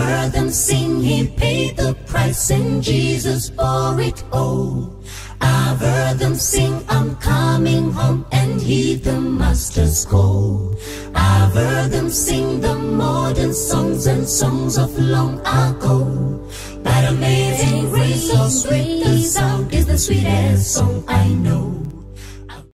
heard them sing, he paid the price and Jesus bore it all. I've heard them sing, I'm coming home and heed the master's call. I've heard them sing the modern songs and songs of long ago. But amazing grace, so sweet the sound is the sweetest song I.